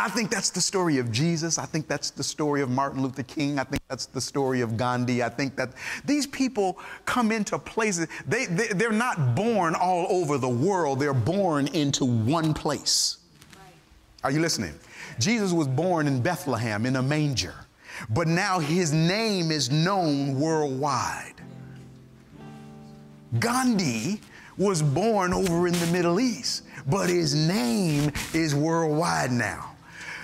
I think that's the story of Jesus. I think that's the story of Martin Luther King. I think that's the story of Gandhi. I think that these people come into places, they, they, they're not born all over the world, they're born into one place. Are you listening? Jesus was born in Bethlehem in a manger, but now his name is known worldwide. Gandhi was born over in the Middle East, but his name is worldwide now.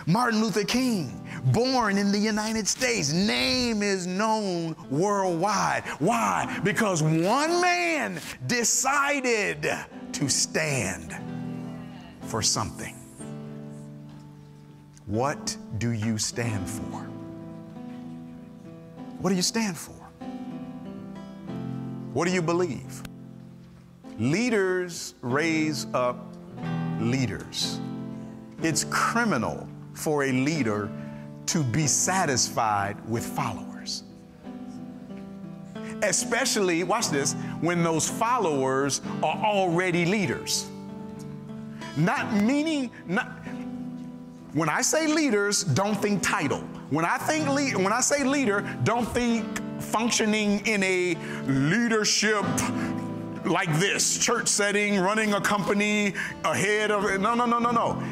Martin Luther King, born in the United States, name is known worldwide. Why? Because one man decided to stand for something. What do you stand for? What do you stand for? What do you believe? Leaders raise up leaders. It's criminal for a leader to be satisfied with followers. Especially, watch this, when those followers are already leaders. Not meaning, not, when I say leaders, don't think title. When I think le- when I say leader, don't think functioning in a leadership like this, church setting, running a company ahead of. No, no, no, no, no.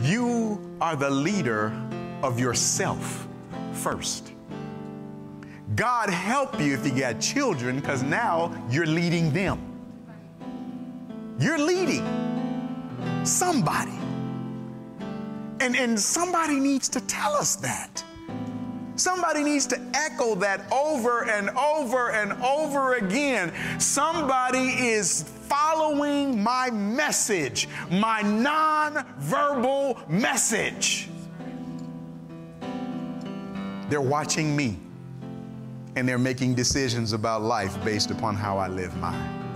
You are the leader of yourself first. God help you if you got children because now you're leading them. You're leading somebody. And, and somebody needs to tell us that. Somebody needs to echo that over and over and over again. Somebody is following my message, my non-verbal message. They're watching me and they're making decisions about life based upon how I live mine.